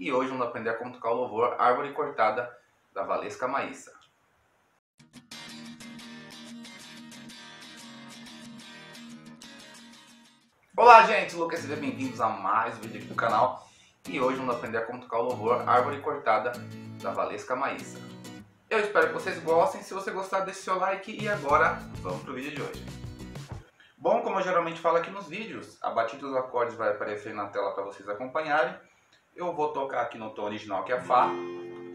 e hoje vamos aprender como tocar o louvor Árvore Cortada da Valesca Maíssa. Olá gente, Lucas, sejam bem-vindos a mais um vídeo aqui do canal e hoje vamos aprender como tocar o louvor Árvore Cortada da Valesca Maíssa. Eu espero que vocês gostem, se você gostar deixe seu like e agora vamos pro vídeo de hoje. Bom, como eu geralmente falo aqui nos vídeos, a batida dos acordes vai aparecer na tela para vocês acompanharem. Eu vou tocar aqui no tom original que é Fá,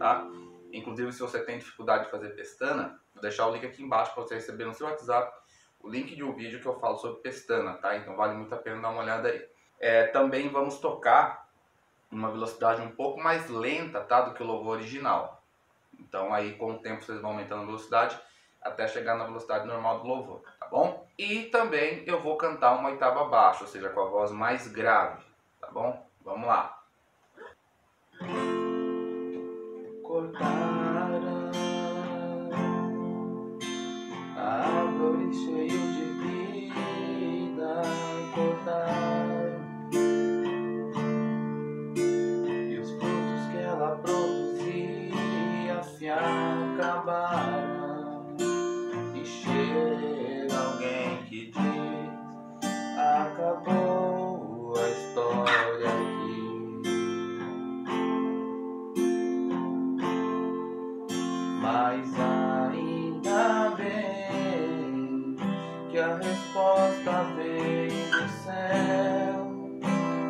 tá? Inclusive se você tem dificuldade de fazer pestana, vou deixar o link aqui embaixo para você receber no seu WhatsApp o link de um vídeo que eu falo sobre pestana, tá? Então vale muito a pena dar uma olhada aí. É, também vamos tocar uma velocidade um pouco mais lenta, tá? Do que o louvor original. Então aí com o tempo vocês vão aumentando a velocidade até chegar na velocidade normal do louvor, tá bom? E também eu vou cantar uma oitava abaixo, ou seja, com a voz mais grave, tá bom? Vamos lá. without. Que a resposta veio do céu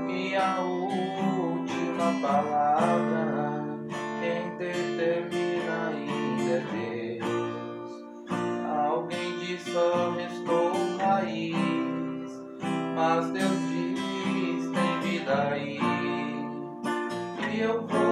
e a última palavra quem determina ainda é Deus. Alguém diz só restou raiz, mas Deus diz tem vida aí. E eu vou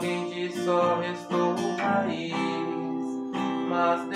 Alguém diz só restou raiz, mas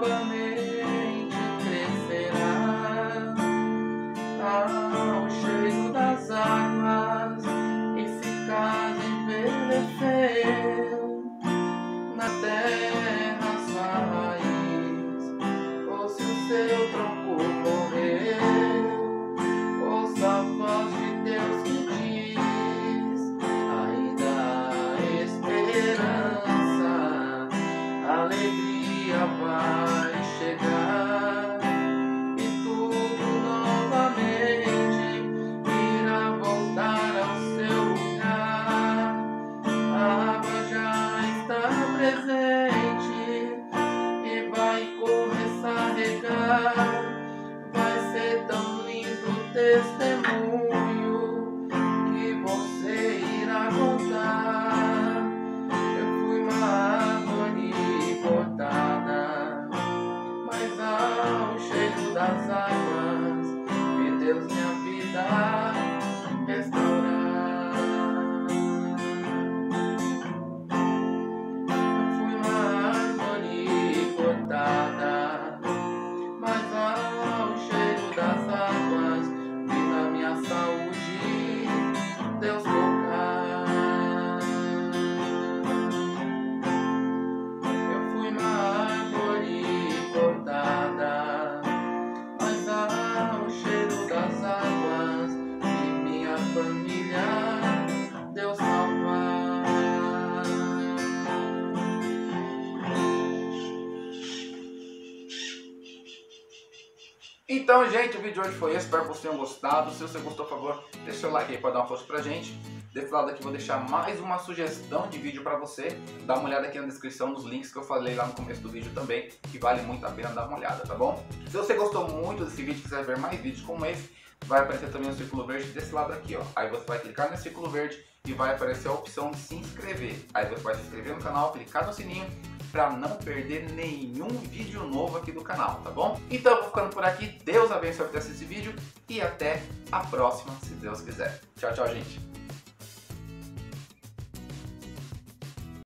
novamente crescerá. Ao cheiro das águas eficaz envelheceu na terra sua raiz ou se o seu testemunho que você irá contar. Eu fui uma árvore cortada, mas ao cheiro das águas vi Deus minha vida restaurar. Então, gente, o vídeo de hoje foi esse. Espero que vocês tenham gostado. Se você gostou, por favor, deixa seu like aí para dar uma força pra gente. Desse lado aqui, vou deixar mais uma sugestão de vídeo para você. Dá uma olhada aqui na descrição dos links que eu falei lá no começo do vídeo também, que vale muito a pena dar uma olhada, tá bom? Se você gostou muito desse vídeo e quiser ver mais vídeos como esse, vai aparecer também o círculo verde desse lado aqui, ó. Aí você vai clicar nesse círculo verde e vai aparecer a opção de se inscrever. Aí você vai se inscrever no canal, clicar no sininho para não perder nenhum vídeo novo aqui do canal, tá bom? Então vou ficando por aqui, Deus abençoe ter assistido esse vídeo e até a próxima, se Deus quiser. Tchau, tchau, gente!